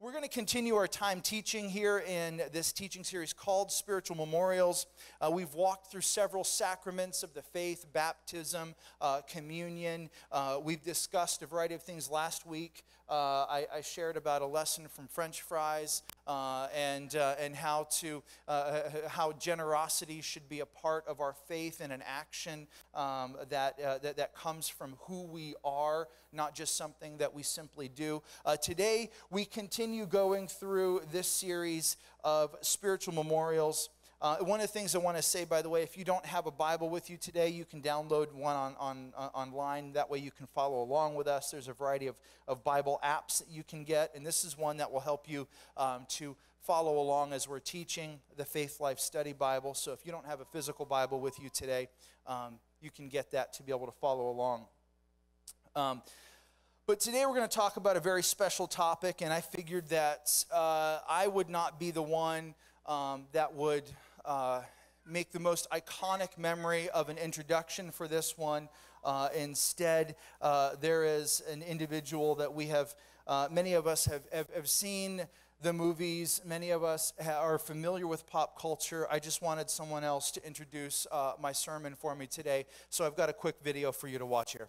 We're going to continue our time teaching here in this teaching series called Spiritual Memorials. Uh, we've walked through several sacraments of the faith baptism, uh, communion. Uh, we've discussed a variety of things last week. Uh, I, I, shared about a lesson from French fries uh, and, uh, and how, to, how generosity should be a part of our faith and an action um, that, that, that, comes from who we are, not just something that we simply do. today, we continue going through this series of spiritual memorials. Uh, one of the things I want to say, by the way, if you don't have a Bible with you today, you can download one on, on, uh, online. That way you can follow along with us. There's a variety of, of Bible apps that you can get, and this is one that will help you um, to follow along as we're teaching the Faithlife Study Bible. So if you don't have a physical Bible with you today, um, you can get that to be able to follow along. Um, but today we're going to talk about a very special topic, and I figured that uh, I would not be the one um, that would uh, make the most iconic memory of an introduction for this one. Uh, instead, uh, there is an individual that we have, uh, many of us have, have, have, seen the movies, many of us are familiar with pop culture. I just wanted someone else to introduce uh, my sermon for me today, so I've got a quick video for you to watch here.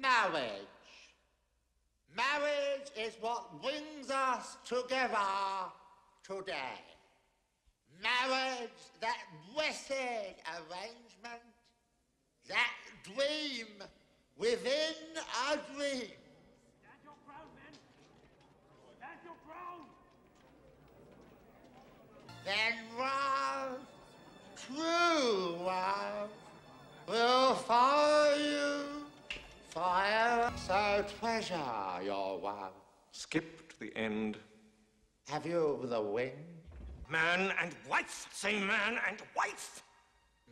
Marriage. Marriage is what brings us together today. Marriage, that blessed arrangement, that dream within a dream. Your ground, men. Stand your. Then love, true love, will follow you Fire, so treasure your wife. Skip to the end. Have you the wind? Man and wife. Say man and wife.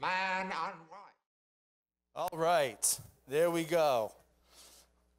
Man and wife. All right, there we go.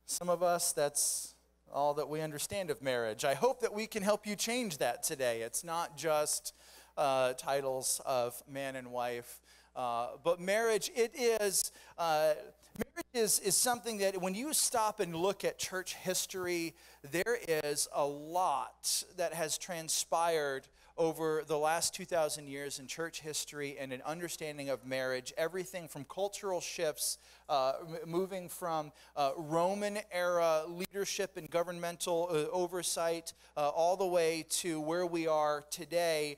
Some of us, that's all that we understand of marriage. I hope that we can help you change that today. It's not just uh, titles of man and wife, uh, but marriage, it is. Uh, Marriage is, is something that when you stop and look at church history, there is a lot that has transpired over the last 2,000 years in church history and an understanding of marriage. Everything from cultural shifts, uh, moving from uh, Roman era leadership and governmental uh, oversight, uh, all the way to where we are today.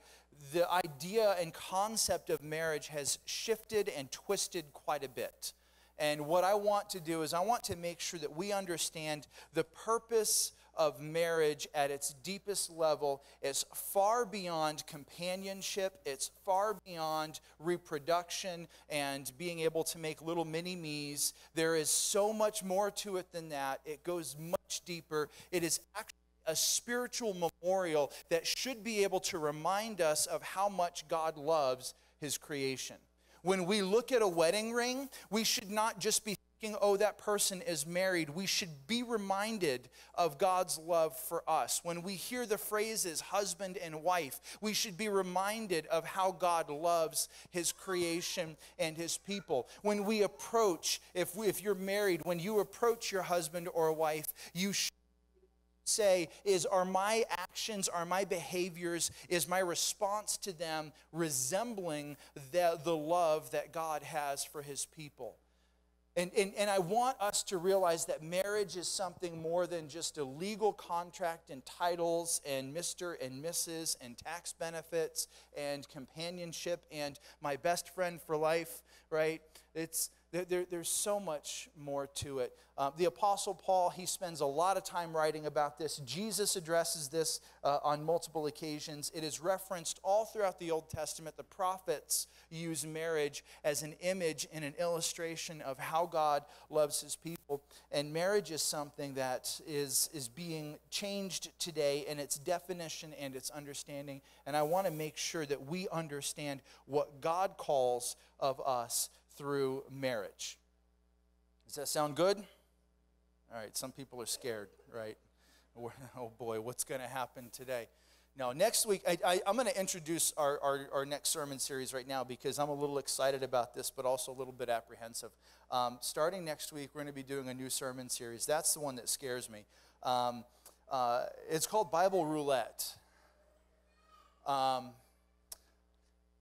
The idea and concept of marriage has shifted and twisted quite a bit. And what I want to do is, I want to make sure that we understand the purpose of marriage at its deepest level is far beyond companionship, it's far beyond reproduction and being able to make little mini me's. There is so much more to it than that. It goes much deeper. It is actually a spiritual memorial that should be able to remind us of how much God loves his creation. When we look at a wedding ring, we should not just be thinking, oh, that person is married. We should be reminded of God's love for us. When we hear the phrases husband and wife, we should be reminded of how God loves his creation and his people. When we approach, if, we, if you're married, when you approach your husband or wife, you should say is are my actions, are my behaviors, is my response to them resembling the, the love that God has for his people? And, and, and I want us to realize that marriage is something more than just a legal contract and titles and Mr. and Mrs. and tax benefits and companionship and my best friend for life, right? It's There, there, there's so much more to it. Uh, the Apostle Paul, he spends a lot of time writing about this. Jesus addresses this uh, on multiple occasions. It is referenced all throughout the Old Testament. The prophets use marriage as an image and an illustration of how God loves his people. And marriage is something that is, is being changed today in its definition and its understanding. And I want to make sure that we understand what God calls of us through marriage. Does that sound good? All right, some people are scared, right? Oh boy, what's going to happen today? Now, next week, I, am going to introduce our, our, our, next sermon series right now because I'm a little excited about this, but also a little bit apprehensive. Um, starting next week, we're going to be doing a new sermon series. That's the one that scares me. Um, uh, it's called Bible Roulette. Um,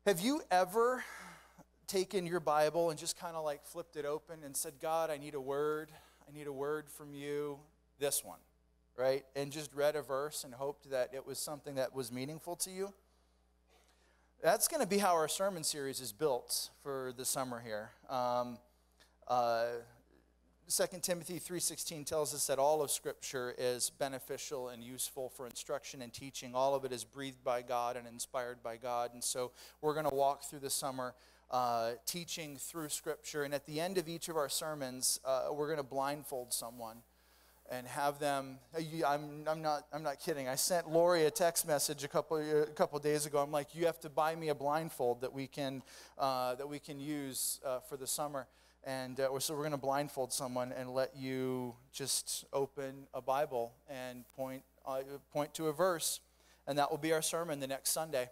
have you ever taken your Bible and just kind of like flipped it open and said, God, I need a word. I need a word from you. This one, right? And just read a verse and hoped that it was something that was meaningful to you. That's going to be how our sermon series is built for the summer here. Um, uh, 2 Timothy 3:16 tells us that all of scripture is beneficial and useful for instruction and teaching. All of it is breathed by God and inspired by God. And so we're going to walk through the summer uh, teaching through Scripture. And at the end of each of our sermons, uh, we're going to blindfold someone and have them. Uh, I'm, I'm, not, I'm not kidding. I sent Lori a text message a couple, a couple days ago. I'm like, you have to buy me a blindfold that we can, uh, that we can use uh, for the summer. And uh, so we're going to blindfold someone and let you just open a Bible and point, point to a verse. And that will be our sermon the next Sunday.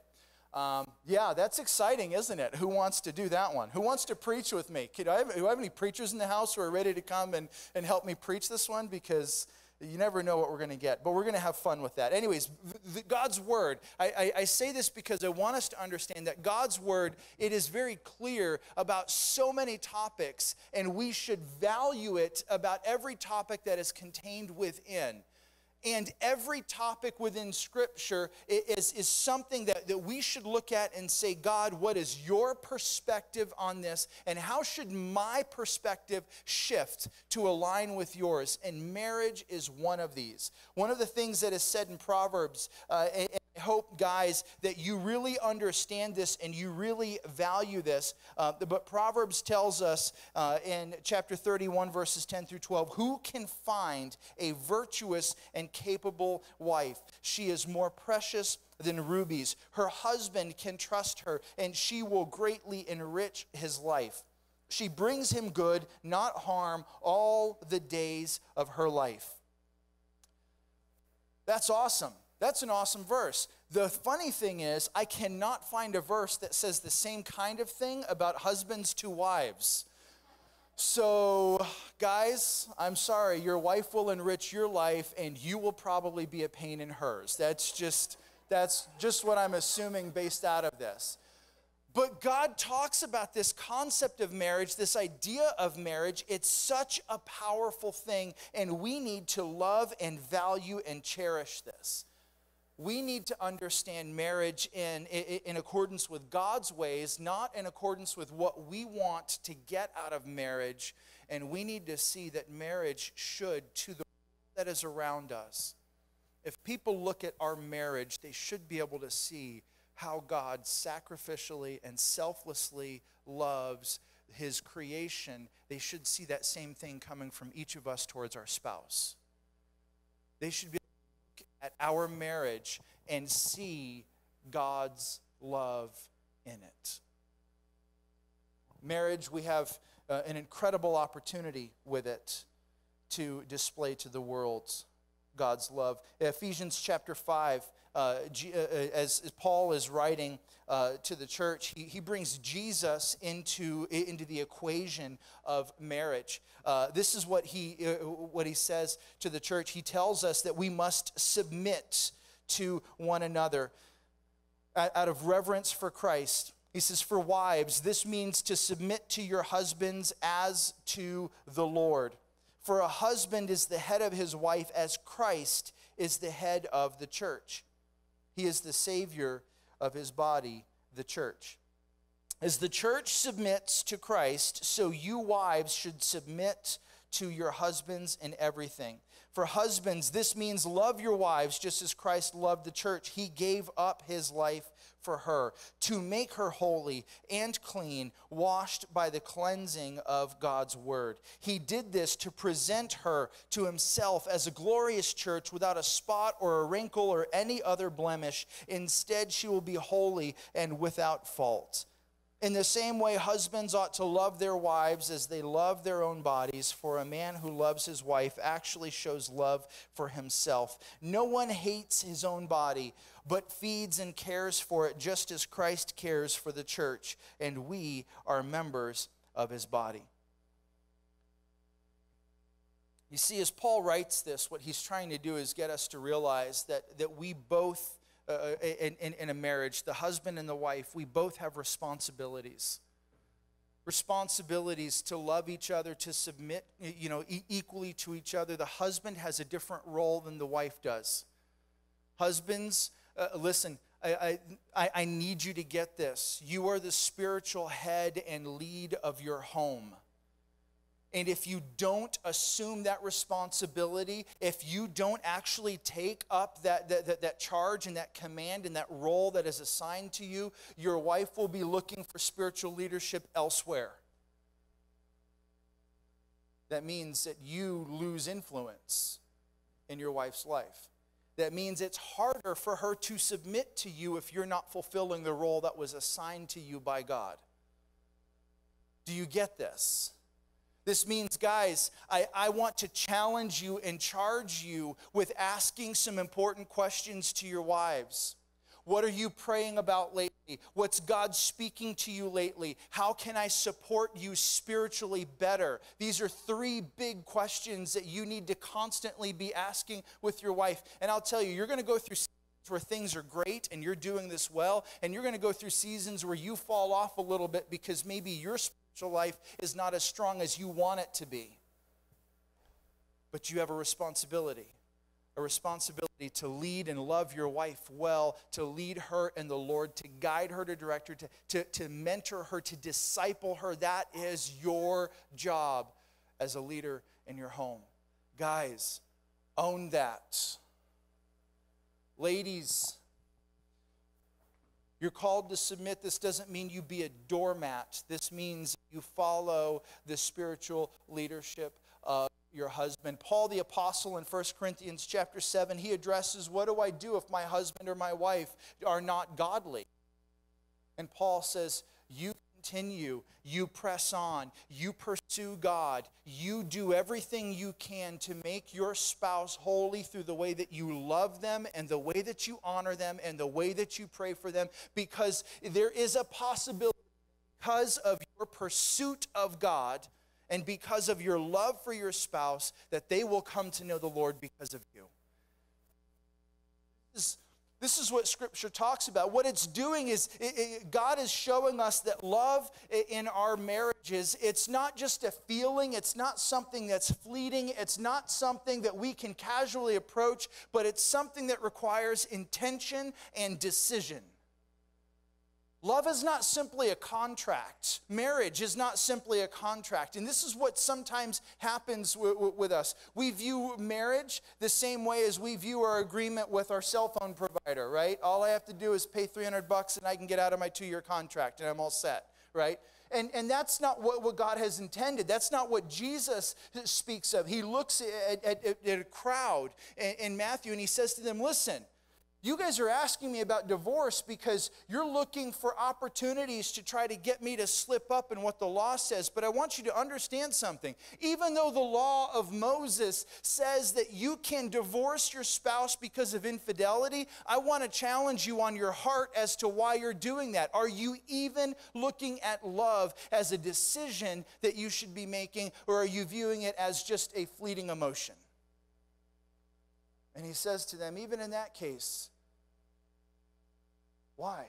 Um, yeah, that's exciting, isn't it? Who wants to do that one? Who wants to preach with me? Could I have, do I have any preachers in the house who are ready to come and, and help me preach this one? Because you never know what we're going to get, but we're going to have fun with that. Anyways, the, God's word. I, I, I say this because I want us to understand that God's word it is very clear about so many topics, and we should value it about every topic that is contained within. And every topic within Scripture is, is something that, that we should look at and say, God, what is your perspective on this? And how should my perspective shift to align with yours? And marriage is one of these. One of the things that is said in Proverbs, uh, I hope, guys, that you really understand this and you really value this. Uh, but Proverbs tells us uh, in chapter 31, verses 10 through 12 who can find a virtuous and capable wife? She is more precious than rubies. Her husband can trust her, and she will greatly enrich his life. She brings him good, not harm, all the days of her life. That's awesome. That's an awesome verse. The funny thing is, I cannot find a verse that says the same kind of thing about husbands to wives. So, guys, I'm sorry, your wife will enrich your life and you will probably be a pain in hers. That's just that's just what I'm assuming based out of this. But God talks about this concept of marriage, this idea of marriage. It's such a powerful thing, and we need to love and value and cherish this we need to understand marriage in, in, accordance with God's ways, not in accordance with what we want to get out of marriage. And we need to see that marriage should, to the that is around us, if people look at our marriage, they should be able to see how God sacrificially and selflessly loves his creation. They should see that same thing coming from each of us towards our spouse. They should be our marriage and see God's love in it. Marriage, we have uh, an incredible opportunity with it to display to the world God's love. Ephesians chapter 5, uh, uh, uh as, as, Paul is writing uh, to the church, he, he brings Jesus into, into the equation of marriage. Uh, this is what he, what he says to the church. He tells us that we must submit to one another out of reverence for Christ. He says, For wives, this means to submit to your husbands as to the Lord. For a husband is the head of his wife, as Christ is the head of the church. He is the Savior of his body, the church. As the church submits to Christ, so you wives should submit to your husbands in everything. For husbands, this means love your wives just as Christ loved the church. He gave up his life for her to make her holy and clean, washed by the cleansing of God's word. He did this to present her to himself as a glorious church without a spot or a wrinkle or any other blemish. Instead, she will be holy and without fault. In the same way, husbands ought to love their wives as they love their own bodies, for a man who loves his wife actually shows love for himself. No one hates his own body, but feeds and cares for it just as Christ cares for the church, and we are members of his body. You see, as Paul writes this, what he's trying to do is get us to realize that, that we both uh, uh, in, in, in a marriage, the husband and the wife, we both have responsibilities. Responsibilities to love each other, to submit, you know, equally to each other. The husband has a different role than the wife does. Husbands, uh, listen, I, I, I need you to get this. You are the spiritual head and lead of your home. And if you don't assume that responsibility, if you don't actually take up that, that, that, charge and that command and that role that is assigned to you, your wife will be looking for spiritual leadership elsewhere. That means that you lose influence in your wife's life. That means it's harder for her to submit to you if you're not fulfilling the role that was assigned to you by God. Do you get this? This means, guys, I, I want to challenge you and charge you with asking some important questions to your wives. What are you praying about lately? What's God speaking to you lately? How can I support you spiritually better? These are three big questions that you need to constantly be asking with your wife. And I'll tell you, you're going to go through seasons where things are great and you're doing this well, and you're going to go through seasons where you fall off a little bit because maybe you're life is not as strong as you want it to be. But you have a responsibility a responsibility to lead and love your wife well, to lead her in the Lord, to guide her, to direct her, to, to, to mentor her, to disciple her. That is your job as a leader in your home. Guys, own that. Ladies, you're called to submit. This doesn't mean you be a doormat. This means you follow the spiritual leadership of your husband. Paul the apostle in 1 Corinthians chapter 7, he addresses what do I do if my husband or my wife are not godly? And Paul says, you continue, you press on, you pursue God, you do everything you can to make your spouse holy through the way that you love them and the way that you honor them and the way that you pray for them, because there is a possibility, because of your pursuit of God and because of your love for your spouse, that they will come to know the Lord because of you. This is this is what Scripture talks about. What it's doing is it, it, God is showing us that love in our marriages, it's not just a feeling, it's not something that's fleeting, it's not something that we can casually approach, but it's something that requires intention and decision. Love is not simply a contract. Marriage is not simply a contract. And this is what sometimes happens with us. We view marriage the same way as we view our agreement with our cell phone provider, right? All I have to do is pay 300 bucks and I can get out of my two year contract and I'm all set, right? And, and that's not what, what God has intended. That's not what Jesus speaks of. He looks at, at, at a crowd in Matthew and he says to them, Listen, you guys are asking me about divorce because you're looking for opportunities to try to get me to slip up in what the law says. But I want you to understand something. Even though the law of Moses says that you can divorce your spouse because of infidelity, I want to challenge you on your heart as to why you're doing that. Are you even looking at love as a decision that you should be making, or are you viewing it as just a fleeting emotion? And he says to them, even in that case, why?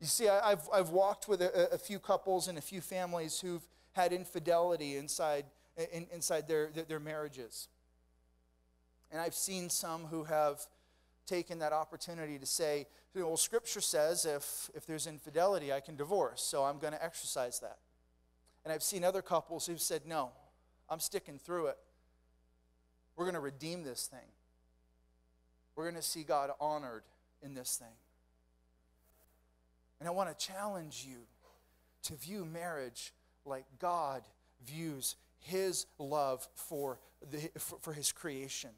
You see, I've, I've walked with a, a few couples and a few families who've had infidelity inside, in, inside their, their, their marriages. And I've seen some who have taken that opportunity to say, well, Scripture says if, if there's infidelity, I can divorce, so I'm going to exercise that. And I've seen other couples who've said, no, I'm sticking through it. We're going to redeem this thing. We're going to see God honored in this thing. And I want to challenge you to view marriage like God views his love for, the, for, for his creation.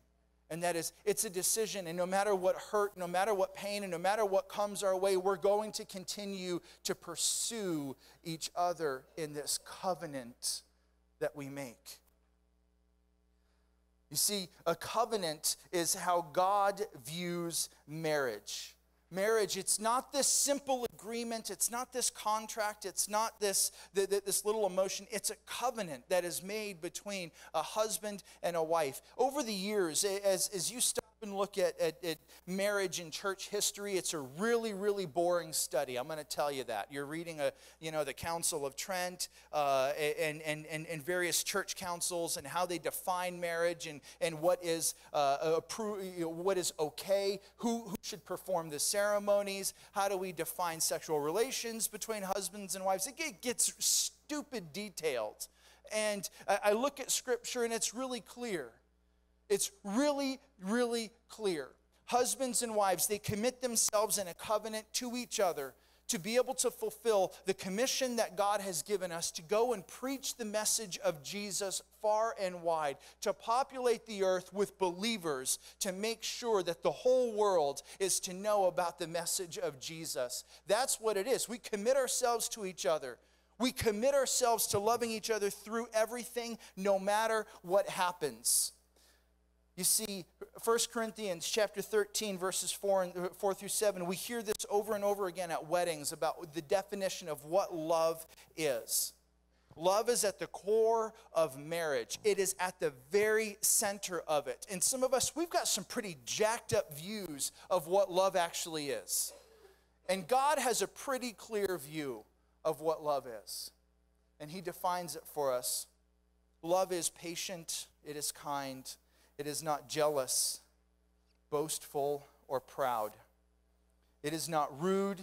And that is, it's a decision, and no matter what hurt, no matter what pain, and no matter what comes our way, we're going to continue to pursue each other in this covenant that we make. You see, a covenant is how God views marriage. Marriage it's not this simple agreement it's not this contract it's not this this little emotion it's a covenant that is made between a husband and a wife over the years as, as you start and look at, at, at, marriage in church history, it's a really, really boring study. I'm going to tell you that. You're reading a, you know, the Council of Trent uh, and, and, and, and, various church councils and how they define marriage and, and what, is, uh, appro- what is okay, who, who should perform the ceremonies, how do we define sexual relations between husbands and wives. It gets stupid detailed. And I, look at Scripture and it's really clear it's really, really clear. Husbands and wives, they commit themselves in a covenant to each other to be able to fulfill the commission that God has given us to go and preach the message of Jesus far and wide, to populate the earth with believers, to make sure that the whole world is to know about the message of Jesus. That's what it is. We commit ourselves to each other. We commit ourselves to loving each other through everything, no matter what happens. You see, 1 Corinthians chapter 13, verses 4, and, uh, 4 through 7, we hear this over and over again at weddings about the definition of what love is. Love is at the core of marriage. It is at the very center of it. And some of us, we've got some pretty jacked up views of what love actually is. And God has a pretty clear view of what love is. And He defines it for us. Love is patient, it is kind, it is not jealous, boastful, or proud. It is not rude.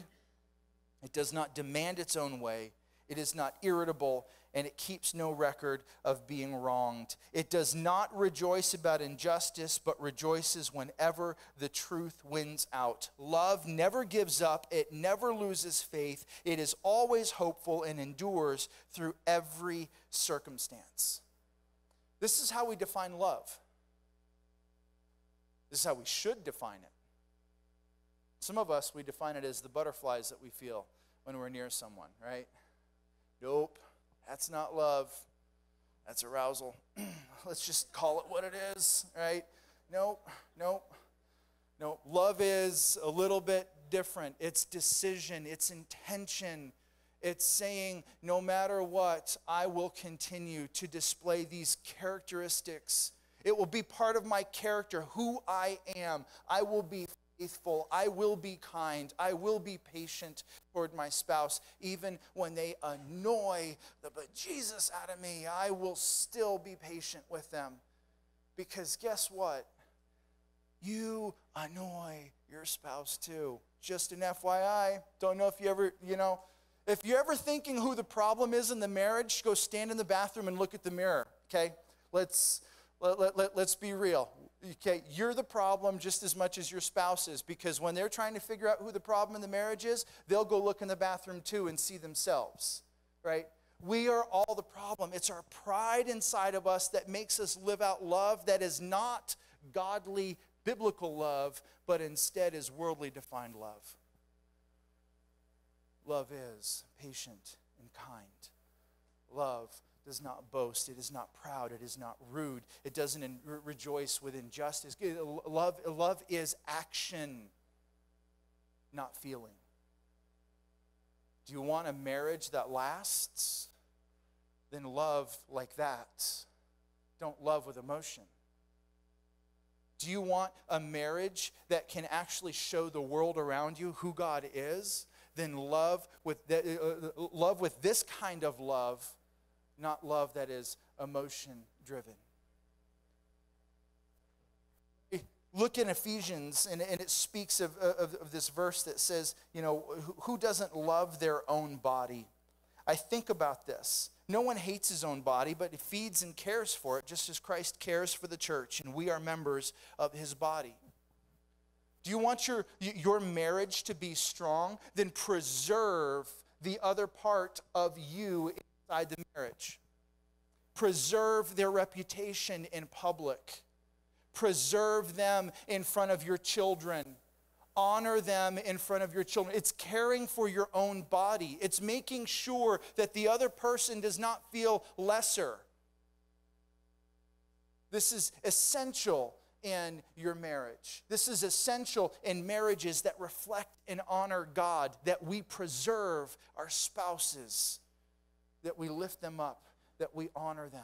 It does not demand its own way. It is not irritable, and it keeps no record of being wronged. It does not rejoice about injustice, but rejoices whenever the truth wins out. Love never gives up, it never loses faith. It is always hopeful and endures through every circumstance. This is how we define love. This is how we should define it. Some of us, we define it as the butterflies that we feel when we're near someone, right? Nope, that's not love. That's arousal. Let's just call it what it is, right? Nope, nope. No, love is a little bit different. It's decision, it's intention. It's saying, no matter what, I will continue to display these characteristics it will be part of my character, who I am. I will be faithful. I will be kind. I will be patient toward my spouse. Even when they annoy the bejesus out of me, I will still be patient with them. Because guess what? You annoy your spouse too. Just an FYI. Don't know if you ever, you know, if you're ever thinking who the problem is in the marriage, go stand in the bathroom and look at the mirror, okay? Let's let, let, let, let's be real. Okay, you're the problem just as much as your spouse is because when they're trying to figure out who the problem in the marriage is, they'll go look in the bathroom too and see themselves, right? We are all the problem. It's our pride inside of us that makes us live out love that is not godly, biblical love, but instead is worldly defined love. Love is patient and kind. Love does not boast. It is not proud. It is not rude. It doesn't in, re- rejoice with injustice. Love, love is action, not feeling. Do you want a marriage that lasts? Then love like that. Don't love with emotion. Do you want a marriage that can actually show the world around you who God is? Then love with, the, uh, uh love with this kind of love not love that is emotion driven. Look in Ephesians, and, and it speaks of, of, of this verse that says, you know, who, doesn't love their own body? I think about this. No one hates his own body, but he feeds and cares for it, just as Christ cares for the church, and we are members of his body. Do you want your, your marriage to be strong? Then preserve the other part of you inside the marriage. Preserve their reputation in public. Preserve them in front of your children. Honor them in front of your children. It's caring for your own body. It's making sure that the other person does not feel lesser. This is essential in your marriage. This is essential in marriages that reflect and honor God, that we preserve our spouses, that we lift them up, that we honor them.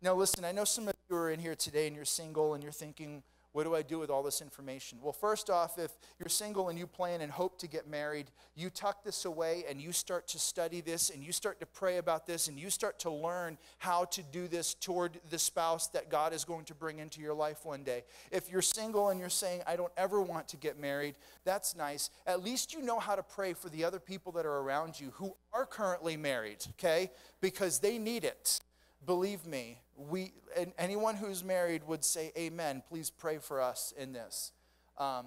Now, listen, I know some of you are in here today and you're single and you're thinking, what do I do with all this information? Well, first off, if you're single and you plan and hope to get married, you tuck this away and you start to study this and you start to pray about this and you start to learn how to do this toward the spouse that God is going to bring into your life one day. If you're single and you're saying, I don't ever want to get married, that's nice. At least you know how to pray for the other people that are around you who are currently married, okay? Because they need it. Believe me, we, and anyone who's married would say amen. Please pray for us in this. Um,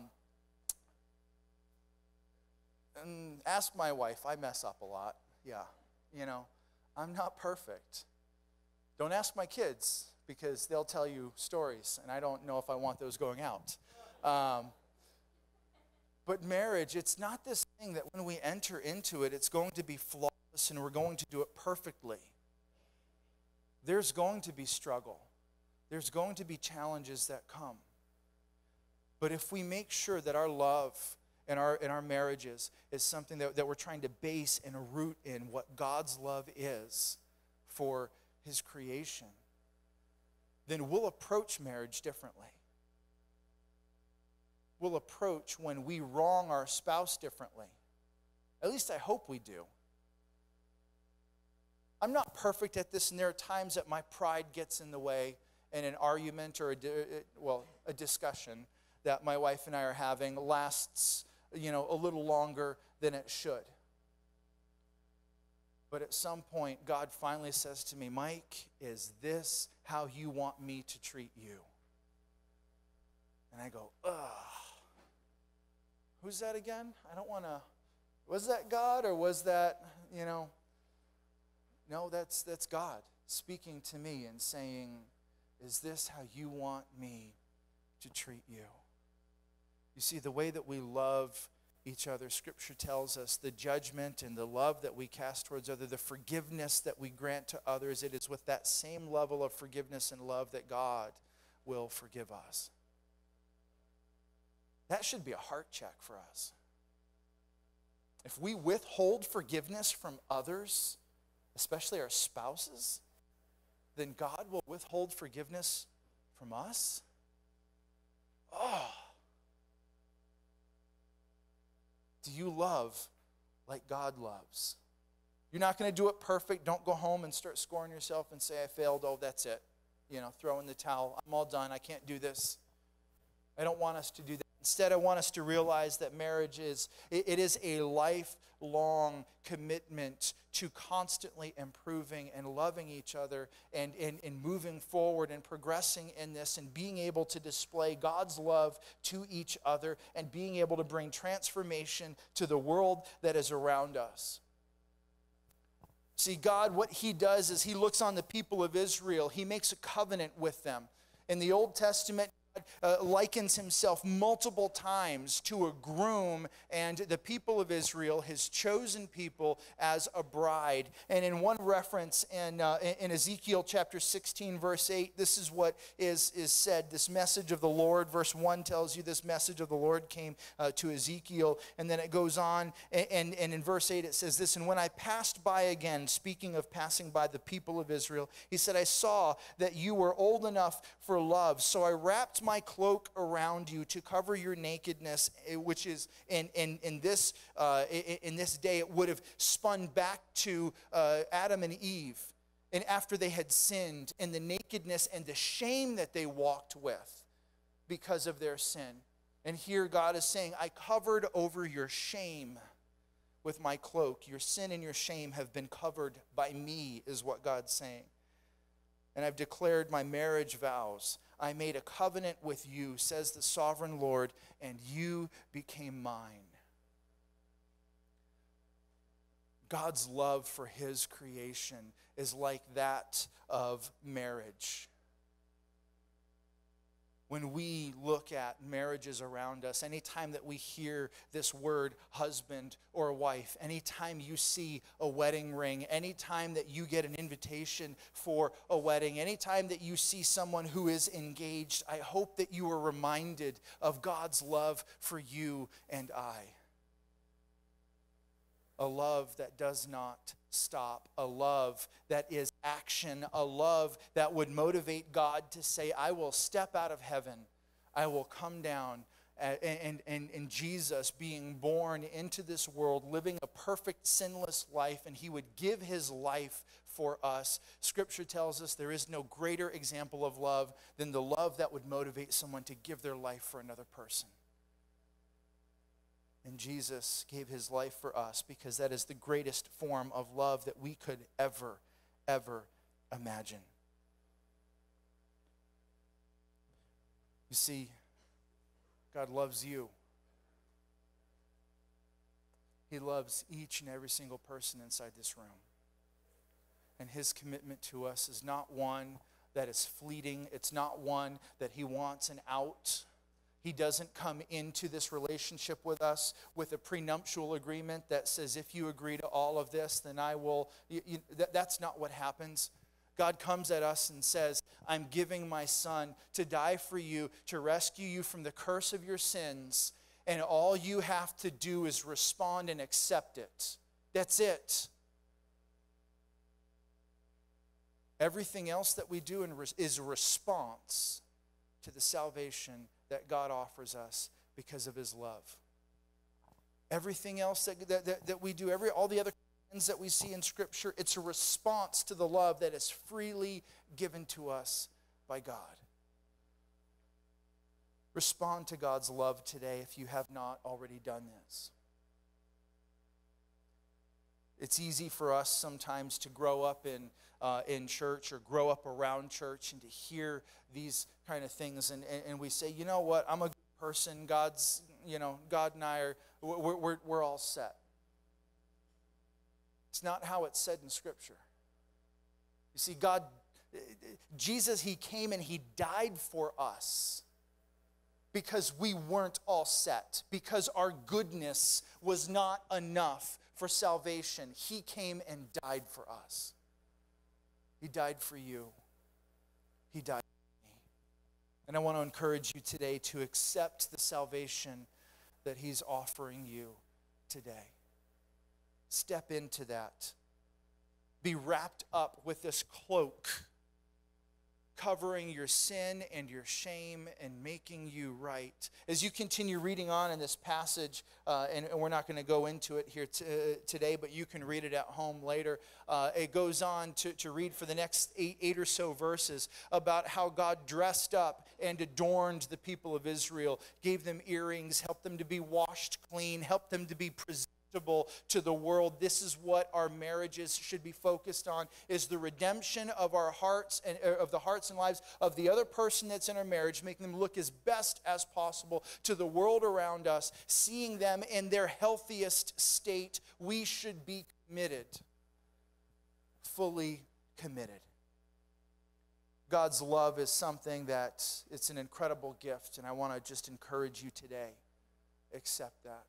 and ask my wife. I mess up a lot. Yeah. You know, I'm not perfect. Don't ask my kids because they'll tell you stories, and I don't know if I want those going out. Um, but marriage, it's not this thing that when we enter into it, it's going to be flawless and we're going to do it perfectly there's going to be struggle, there's going to be challenges that come. But if we make sure that our love and our, in our marriages is something that, that we're trying to base and root in what God's love is for His creation, then we'll approach marriage differently. We'll approach when we wrong our spouse differently. At least I hope we do. I'm not perfect at this, and there are times that my pride gets in the way in an argument or a, uh, well, a discussion that my wife and I are having lasts, you know, a little longer than it should. But at some point, God finally says to me, Mike, is this how you want me to treat you? And I go, ugh. Who's that again? I don't want to. Was that God or was that, you know? No, that's, that's God speaking to me and saying, Is this how you want me to treat you? You see, the way that we love each other, Scripture tells us the judgment and the love that we cast towards others, the forgiveness that we grant to others, it is with that same level of forgiveness and love that God will forgive us. That should be a heart check for us. If we withhold forgiveness from others, especially our spouses, then God will withhold forgiveness from us? Oh. Do you love like God loves? You're not going to do it perfect. Don't go home and start scoring yourself and say, I failed. Oh, that's it. You know, throw in the towel. I'm all done. I can't do this. I don't want us to do. Instead, I want us to realize that marriage is it is a lifelong commitment to constantly improving and loving each other and, and, and moving forward and progressing in this and being able to display God's love to each other and being able to bring transformation to the world that is around us. See, God, what He does is He looks on the people of Israel, He makes a covenant with them. In the Old Testament, uh, likens himself multiple times to a groom and the people of Israel, his chosen people, as a bride. And in one reference in, uh, in Ezekiel chapter 16, verse 8, this is what is, is said. This message of the Lord, verse 1 tells you this message of the Lord came uh, to Ezekiel. And then it goes on, and, and in verse 8 it says this And when I passed by again, speaking of passing by the people of Israel, he said, I saw that you were old enough for love. So I wrapped my cloak around you to cover your nakedness, eh, which is in, in, in, this, uh, in this day, it would have spun back to uh, Adam and Eve and after they had sinned, and the nakedness and the shame that they walked with because of their sin. And here God is saying, I covered over your shame with my cloak. Your sin and your shame have been covered by me, is what God's saying. And I've declared my marriage vows. I made a covenant with you, says the sovereign Lord, and you became mine. God's love for his creation is like that of marriage. When we look at marriages around us, anytime that we hear this word husband or wife, anytime you see a wedding ring, anytime that you get an invitation for a wedding, anytime that you see someone who is engaged, I hope that you are reminded of God's love for you and I a love that does not stop, a love that is action, a love that would motivate God to say, I will step out of heaven, I will come down. And, and, and Jesus being born into this world, living a perfect, sinless life, and he would give his life for us. Scripture tells us there is no greater example of love than the love that would motivate someone to give their life for another person. And Jesus gave his life for us because that is the greatest form of love that we could ever, ever imagine. You see, God loves you. He loves each and every single person inside this room. And his commitment to us is not one that is fleeting, it's not one that he wants an out he doesn't come into this relationship with us with a prenuptial agreement that says, if you agree to all of this, then I will. You, you, that, that's not what happens. God comes at us and says, I'm giving my son to die for you, to rescue you from the curse of your sins, and all you have to do is respond and accept it. That's it. Everything else that we do is a response to the salvation that God offers us because of his love. Everything else that, that, that, we do, every, all the other things that we see in Scripture, it's a response to the love that is freely given to us by God. Respond to God's love today if you have not already done this. It's easy for us sometimes to grow up in, uh, in church or grow up around church and to hear these kind of things. And, and, and we say, you know what, I'm a good person. God's, you know, God and I are, we're, we're, we're all set. It's not how it's said in Scripture. You see, God, Jesus, He came and He died for us because we weren't all set, because our goodness was not enough for salvation. He came and died for us. He died for you. He died for me. And I want to encourage you today to accept the salvation that He's offering you today. Step into that. Be wrapped up with this cloak covering your sin and your shame and making you right. As you continue reading on in this passage, uh, and, and, we're not going to go into it here t- uh, today, but you can read it at home later. Uh, it goes on to, to read for the next eight, eight or so verses about how God dressed up and adorned the people of Israel, gave them earrings, helped them to be washed clean, helped them to be preserved to the world. This is what our marriages should be focused on is the redemption of our hearts and uh, of the hearts and lives of the other person that's in our marriage making them look as best as possible to the world around us seeing them in their healthiest state. We should be committed fully committed. God's love is something that it's an incredible gift and I want to just encourage you today accept that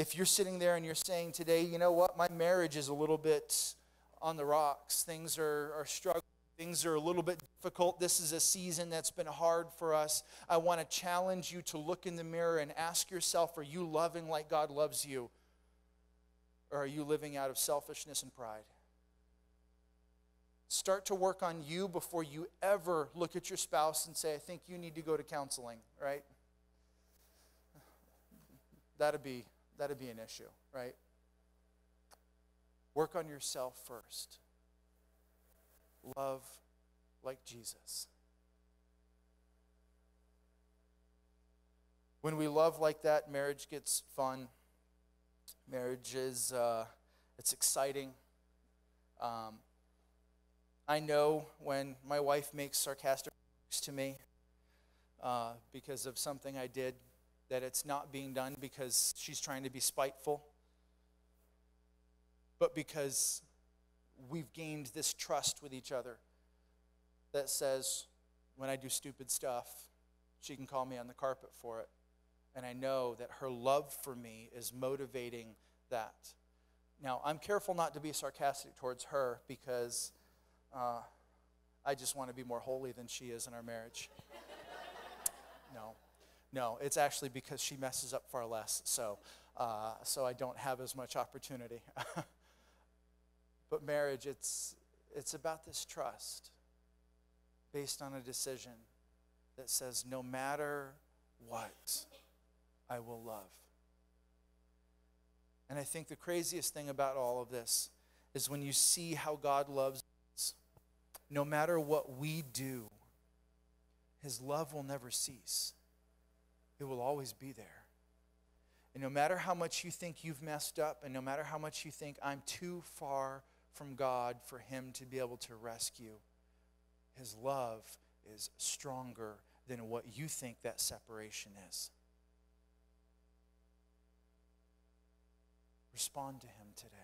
if you're sitting there and you're saying today, you know what, my marriage is a little bit on the rocks, things are, are struggling. Things are a little bit difficult. This is a season that's been hard for us. I want to challenge you to look in the mirror and ask yourself are you loving like God loves you? Or are you living out of selfishness and pride? Start to work on you before you ever look at your spouse and say, I think you need to go to counseling, right? That'd be that'd be an issue, right? Work on yourself first. love like Jesus. When we love like that, marriage gets fun. Marriage is uh, it's exciting. Um, I know when my wife makes sarcastic remarks to me uh, because of something I did that it's not being done because she's trying to be spiteful, but because we've gained this trust with each other that says when I do stupid stuff, she can call me on the carpet for it. And I know that her love for me is motivating that. Now, I'm careful not to be sarcastic towards her because uh, I just want to be more holy than she is in our marriage. No, it's actually because she messes up far less, so, uh, so I don't have as much opportunity. but marriage, it's, it's about this trust based on a decision that says, no matter what, I will love. And I think the craziest thing about all of this is when you see how God loves us, no matter what we do, his love will never cease. It will always be there. And no matter how much you think you've messed up, and no matter how much you think I'm too far from God for Him to be able to rescue, His love is stronger than what you think that separation is. Respond to Him today.